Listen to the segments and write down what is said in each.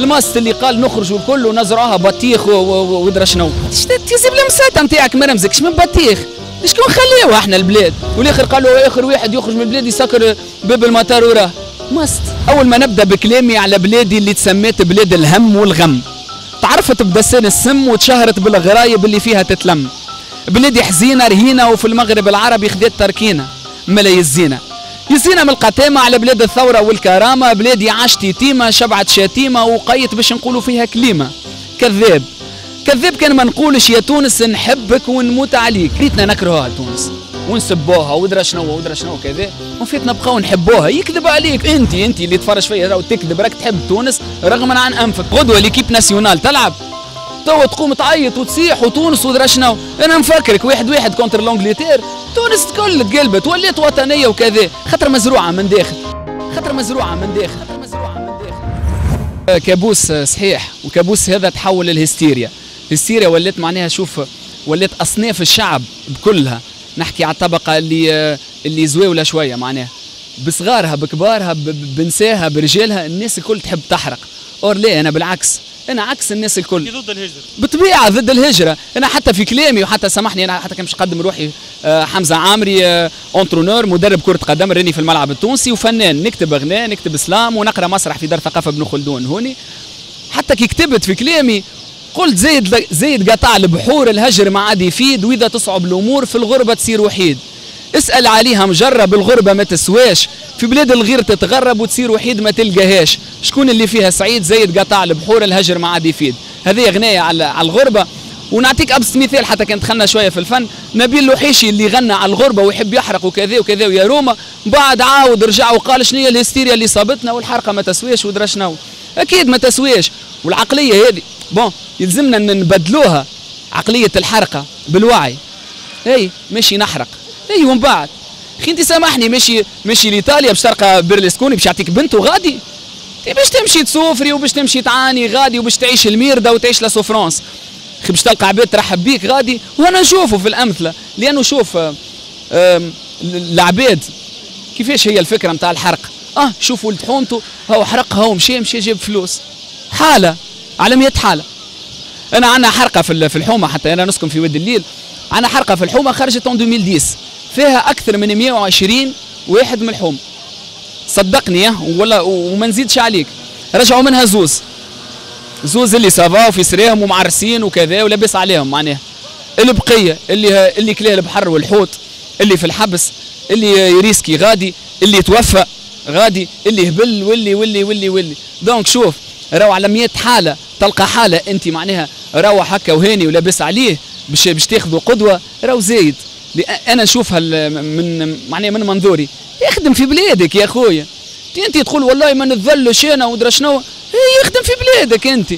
الماست اللي قال نخرجوا الكل ونزرعوها بطيخ ودرا شنو تجيب المساتة نتاعك مرمزكش من بطيخ؟ شكون نخليوها إحنا البلاد؟ والآخر قالوا آخر واحد يخرج من البلاد يسكر باب المطار وراه. ماست. أول ما نبدأ بكلامي على بلادي اللي تسميت بلاد الهم والغم. تعرفت بدسان السم وتشهرت بالغرايب اللي فيها تتلم. بلادي حزينة رهينة وفي المغرب العربي خديت تركينة. ملاي الزينه يزينا من القتامة على بلاد الثورة والكرامة بلادي عاشت يتيمة شبعت شتيمة وقيت باش نقولوا فيها كليمة كذاب. كذاب كان ما نقولش يا تونس نحبك ونموت عليك. ريتنا نكرهوها تونس. ونسبوها ودرا شنو ودرا شنو كذا. وفيت نبقاو نحبوها. يكذب عليك. انت انت اللي تفرج فيا تكذب. راك تحب تونس رغم عن أنفك. غدوة l'équipe nationale. تلعب. توا تقوم تعيط وتصيح وتونس ودرا شنو أنا مفكرك واحد واحد contre l'Angleterre تونس الكل تقلبت وليت وطنية وكذا. خاطر مزروعة من داخل. خاطر مزروعة من داخل. مزروعة من داخل. كابوس صحيح وكابوس هذا تحول للهستيريا. الهستيريا ولات معناها شوف ولات أصناف الشعب بكلها. نحكي على الطبقة اللي اللي زويوله شوية معناها. بصغارها بكبارها بنساها برجالها الناس الكل تحب تحرق. أور ليه؟ أنا بالعكس. أنا عكس الناس الكل. ضد الهجرة. بطبيعة ضد الهجرة. أنا حتى في كلامي وحتى سامحني أنا حتى كان مش قدم روحي آه، حمزة عامري entraîneur آه، مدرب كرة قدم راني في الملعب التونسي وفنان. نكتب أغنية نكتب slam ونقرأ مسرح في دار ثقافة ابن خلدون. هوني. حتى كي كتبت في كلامي قلت زيد زيد قطع البحور الهجر ما عاد يفيد وإذا تصعب الأمور في الغربة تصير وحيد. اسأل عليها مجرب الغربة ما تسواش. في بلاد الغير تتغرب وتصير وحيد ما تلقاهاش. شكون اللي فيها سعيد؟ زيد قطع البحور الهجر ما عاد يفيد هذه أغنية على على الغربة. ونعطيك أبسط مثال حتى كان دخلنا شوية في الفن. نبيل لوحيشي اللي غنى على الغربة ويحب يحرق وكذا وكذا ويا روما بعد عاود رجع وقال شنو هي الهستيريا اللي صابتنا والحرقة ما تسويش ودرا شنو أكيد ما تسويش. والعقلية هذه bon يلزمنا نبدلوها عقلية الحرقة بالوعي. أي ماشي نحرق. أي ومن بعد أخي انت سامحني ماشي ماشي لإيطاليا باش تلقى بيرلسكوني باش يعطيك بنت وغادي باش تمشي ت souffrir وباش تمشي تعاني غادي وباش تعيش ال merde وتعيش la souffrance. أخي باش تلقى عباد ترحب بيك غادي. وأنا نشوفه في الأمثلة لأنه شوف العباد كيفاش هي الفكرة نتاع الحرق. آه شوف ولد حومته هو حرقها ومشى مشى جاب فلوس. حالة على 100 حالة. أنا عندنا حرقة في الحومة حتى أنا نسكن في ود الليل. عندنا حرقة في الحومة خرجت 2010 فيها أكثر من 120 واحد من الحومه صدقني ولا وما نزيدش عليك. رجعوا منها زوز. زوز اللي ça va وفي سريهم ومعرسين وكذا ولابس عليهم معناها. البقية اللي اللي كلاه البحر والحوت اللي في الحبس اللي ي risquer غادي اللي توفى غادي اللي هبل واللي واللي واللي واللي. donc شوف راهو على 100 حالة تلقى حالة أنت معناها روح هكا وهاني ولابس عليه باش باش تاخذوا قدوة راهو زايد. أنا نشوفها من معناها من منظوري. يخدم في بلادك يا خويا. انت تقول والله ما نتذلش أنا ودرا شنو؟ إيه، يخدم في بلادك أنت.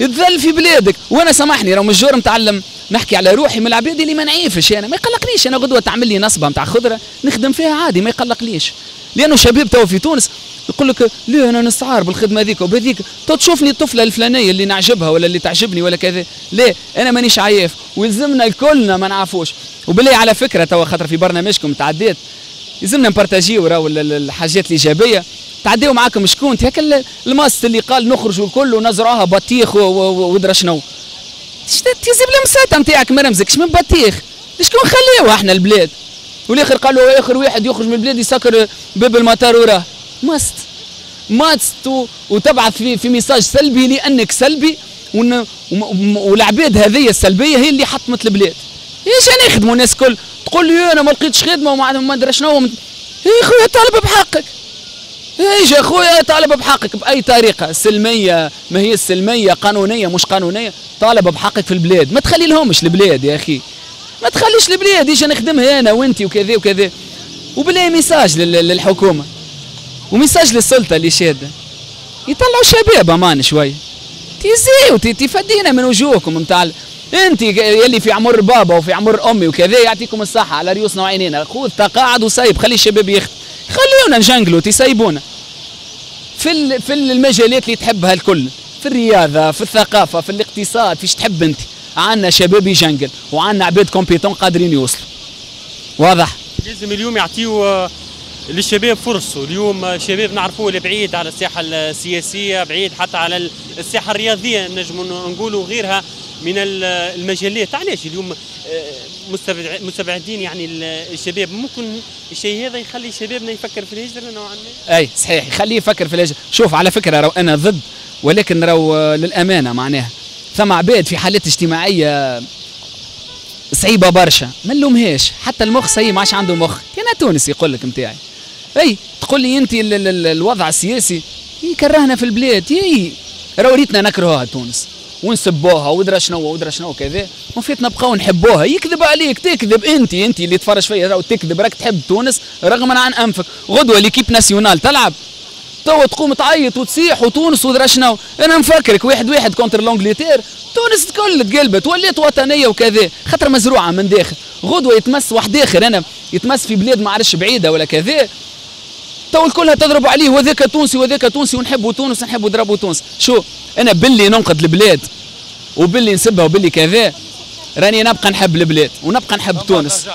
يتذل في بلادك. وأنا سامحني راه مجور متعلم نحكي على روحي من العباد اللي ما نعيفش أنا. ما يقلقنيش. أنا غدوه تعمل لي نصبة نتاع خضرة نخدم فيها عادي ما يقلقنيش. لأنه شباب تو في تونس يقول لك لا أنا نستعار بالخدمة هذيك وبهذيك؟ تو تشوفني الطفلة الفلانية اللي نعجبها ولا اللي تعجبني ولا كذا. لا أنا مانيش عياف ويلزمنا الكلنا ما نعرفوش. وبالله على فكرة تو خاطر في برنامجكم تعديت. يلزمنا ن partager و راهو الحاجات الإيجابية. تعديو معاكم شكون؟ هكا الماست اللي قال نخرجوا الكل ونزرعوها بطيخ ودرا شنو. تجيب المساتة نتاعك مرمزكش من بطيخ؟ شكون نخليوها إحنا البلاد؟ والآخر قالوا آخر واحد يخرج من البلاد يسكر باب المطار وراه. ماست. ماست وتبعث في, في message سلبي لانك سلبي والعباد هذه السلبية هي اللي حطمت البلاد. إيش أنا يخدموا الناس كل؟ تقول لي أنا ما لقيتش خدمة وما ما ادري شنو يا خويا طالب بحقك. إيش يا خويا طالب بحقك بأي طريقة؟ سلمية ما هي السلمية؟ قانونية مش قانونية؟ طالب بحقك في البلاد. ما تخلي لهمش البلاد يا أخي. ما تخليش البلاد. إيش نخدمها أنا وانت وكذا وكذا؟ وبلا message للحكومة. و message للسلطه اللي شادة. يطلعوا شباب أمان شوي. تي يزيو فدينا من وجوهكم نتاع أنت يلي في عمر بابا وفي عمر أمي وكذا يعطيكم الصحة على ريوسنا وعينينا. خذ تقاعد وسيب خلي الشباب يخدم خليونا نجنقلوا تسيبونا في في المجالات اللي تحبها الكل. في الرياضة في الثقافة في الاقتصاد فيش تحب أنت. عندنا شباب يجنقل وعندنا عباد compétents قادرين يوصلوا. واضح؟ لازم اليوم يعطيو للشباب فرص واليوم الشباب نعرفوه بعيد على الساحة السياسية بعيد حتى على الساحة الرياضية نجم نقولوا غيرها من المجالات علاش اليوم آه، مستبعدين يعني الشباب. ممكن الشيء هذا يخلي شبابنا يفكر في الهجرة نوعا ما؟ أي صحيح. يخليه يفكر في الهجرة. شوف على فكرة رو أنا ضد ولكن رو للأمانة معناها. ثم عباد في حالات اجتماعية صعيبة برشا. ما نلومهاش. حتى المخ سي ما عادش عنده مخ. أنا تونسي يقول لك نتاعي أي تقول لي أنت الوضع السياسي. يكرهنا في البلاد. إي رو ريتنا نكرهوها تونس. ونسبوها ودرا شنو ودرا شنو كذا. وفيت نبقاو نحبوها. يكذب عليك تكذب. أنت أنت اللي تفرج فيا تكذب. راك تحب تونس رغما عن أنفك. غدوة ليكيب ناسيونال تلعب. توا تقوم تعيط وتصيح وتونس ودرا شنو أنا نفكرك واحد واحد كونتر لونجليتير تونس الكل تقلبت ولات وطنية وكذا. خاطر مزروعة من داخل. غدوة يتمس واحد آخر. أنا يتمس في بلاد ما عرفش بعيدة ولا كذا. تو الكلها تضرب عليه وذاك تونسي وذاك تونسي ونحبوا تونس نحبوا نضربوا تونس. شو؟ أنا باللي ننقد البلاد وباللي نسبها وباللي كذا. راني نبقى نحب البلاد ونبقى نحب تونس.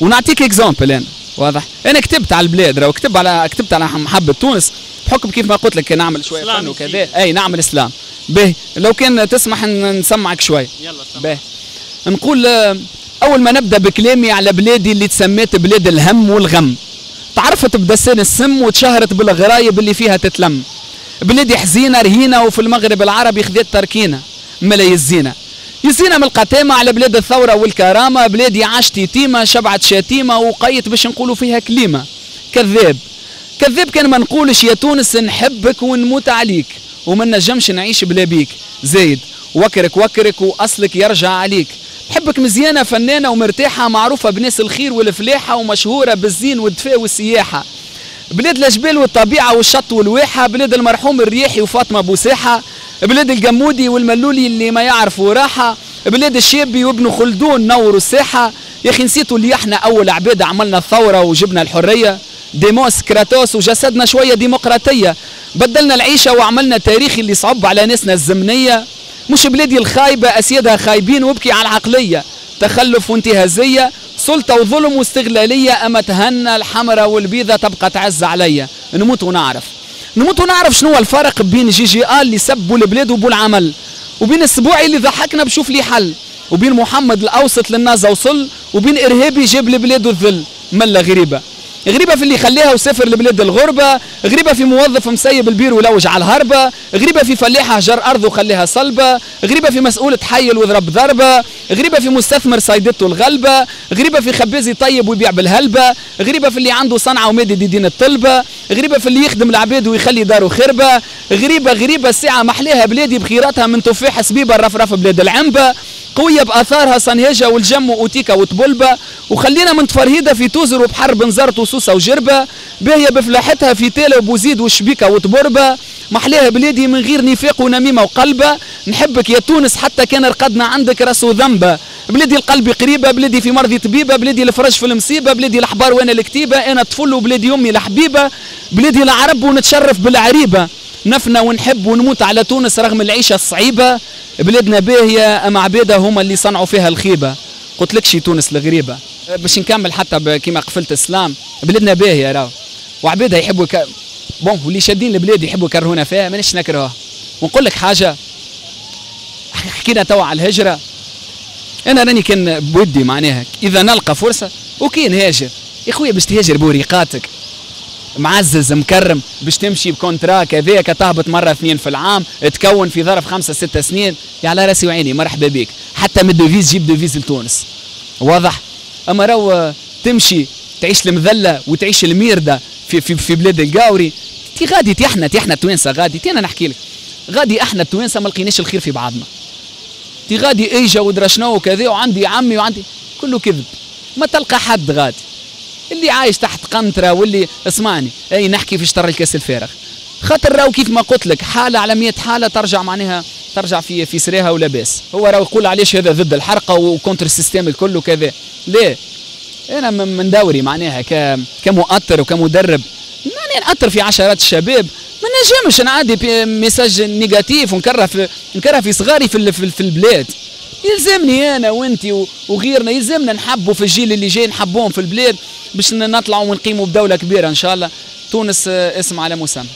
ونعطيك exemple أنا. واضح؟ أنا كتبت على البلاد راه كتب على كتبت على محبه تونس. بحكم كيف ما قلت لك نعمل شوية فن وكذا. أي نعمل slam. به. لو كان تسمح نسمعك شوي. يلا به. نقول أول ما نبدأ بكلامي على بلادي اللي تسميت بلاد الهم والغم. تعرفت بدسان السم وتشهرت بالغرايب اللي فيها تتلم. بلادي حزينة رهينة وفي المغرب العربي خذت تركينة ملا يزينا يزينا من القتامة على بلاد الثورة والكرامة بلادي عاشت يتيمة شبعت شتيمة وقيت باش نقولوا فيها كلمة كذاب. كذاب كان ما نقولش يا تونس نحبك ونموت عليك وما نجمش نعيش بلا بيك. زايد وكرك وكرك وأصلك يرجع عليك. نحبك مزيانة فنانة ومرتاحة معروفة بناس الخير والفلاحة ومشهورة بالزين والدفاء والسياحة. بلاد الجبال والطبيعة والشط والواحة بلاد المرحوم الرياحي وفاطمة بوساحة بلاد الجمودي والملولي اللي ما يعرفوا راحة بلاد الشابي وابن خلدون نوروا الساحة. يا أخي نسيتوا اللي إحنا أول عباد عملنا الثورة وجبنا الحرية؟ ديموس كراتوس وجسدنا شوية ديمقراطية. بدلنا العيشة وعملنا تاريخ اللي صعب على ناسنا الزمنية. مش بلادي الخايبة أسيادها خايبين وابكي على العقلية. تخلف وانتهازية سلطة وظلم واستغلالية أما تهنى الحمرة والبيضة تبقى تعز عليا. نموت ونعرف. نموت ونعرف شنو الفرق بين جي جي آل اللي سبوا البلاد وبو العمل وبين السبوعي اللي ضحكنا بشوف لي حل. وبين محمد الأوسط للنازة وصل وبين إرهابي جاب البلاد الذل. ملا غريبة. غريبة في اللي خليها وسافر لبلاد الغربة غريبة في موظف مسيب البير ولوج على الهربة غريبة في فلاحة جر أرض وخليها صلبة غريبة في مسؤول تحيل وضرب ضربة غريبة في مستثمر صيدته الغلبة غريبة في خباز يطيب ويبيع بالهلبة غريبة في اللي عنده صنعة ومادد يدين الطلبة غريبة في اللي يخدم العباد ويخلي داره خربة غريبة غريبة الساعة محليها بلادي بخيراتها من تفاح سبيبة الرفرف بلاد العنبة. قوية بآثارها صنهجه والجم واوتيكا وطبلبه وخلينا من تفرهيدها في توزر وبحر بنزرت وسوسه وجربة باهية بفلاحتها في تاله وبوزيد وشبيكة وتبربه محلاها بلادي من غير نفاق ونميمة وقلبة نحبك يا تونس حتى كان رقدنا عندك رأس وذنبة. بلادي القلب قريبة بلادي في مرضي طبيبة بلادي الفرج في المصيبة بلادي الأحبار وأنا الكتيبة أنا طفل وبلادي أمي الحبيبه بلادي العرب ونتشرف بالعريبة. نفنى ونحب ونموت على تونس رغم العيشة الصعيبة. بلادنا باهيه اما عباده هما اللي صنعوا فيها الخيبة. قلت لكش تونس الغريبة. باش نكمل حتى كيما قفلت ال slam. بلادنا باهيه راهو. وعبادها يحبوا ك... bon واللي شادين البلاد يحبوا يكرهونا فيها مانيش نكرهها. ونقول لك حاجة. حكينا توا على الهجرة. أنا راني كان بودي معناها. إذا نلقى فرصة OK نهاجر. يا خويا باش تهاجر بوريقاتك. معزز مكرم باش تمشي ب contrat كذاك تهبط مرة اثنين في العام تكون في ظرف خمسة ستة سنين. يا على راسي وعيني مرحبا بك. حتى من ال devise جيب devise لتونس. واضح؟ أما راهو تمشي تعيش المذلة وتعيش الميردة في في في بلاد القاوري. تي غادي تي إحنا تي إحنا التوانسة غادي. تي أنا نحكي لك. غادي إحنا التوانسة ما لقيناش الخير في بعضنا. تي غادي إيجا ودرا شنو وكذا وعندي عمي وعندي كله كذب. ما تلقى حد غادي. اللي عايش تحت قنطرة واللي اسمعني أي نحكي في شطر الكاس الفارغ. خاطر راهو كيف ما قلت لك حالة على 100 حالة ترجع معناها ترجع في في سريها ولا باس. هو راهو يقول علاش هذا ضد الحرقة و contre ال système الكل وكذا. ليه أنا من دوري معناها كمؤطر وكمدرب. ماني نأثر في عشرات الشباب. ما نجمش نعدي message négatif ونكره في نكره في صغاري في في البلاد. يلزمني أنا وانت وغيرنا يلزمنا نحبوا في الجيل اللي جاي نحبوهم في البلاد باش نطلعوا ونقيموا بدولة كبيرة إن شاء الله. تونس اسم على مسمى.